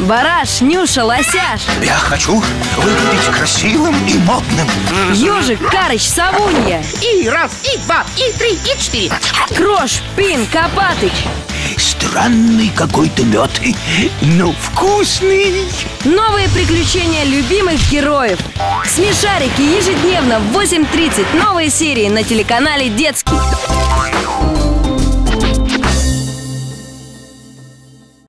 Бараш, Нюша, Лосяш. Я хочу выглядеть красивым и модным. Ежик, Карыч, Савунья. И раз, и два, и три, и четыре. Крош, Пин, Копатыч. Странный какой-то мед, но вкусный. Новые приключения любимых героев. Смешарики ежедневно в 8.30 Новые серии на телеканале «Детский»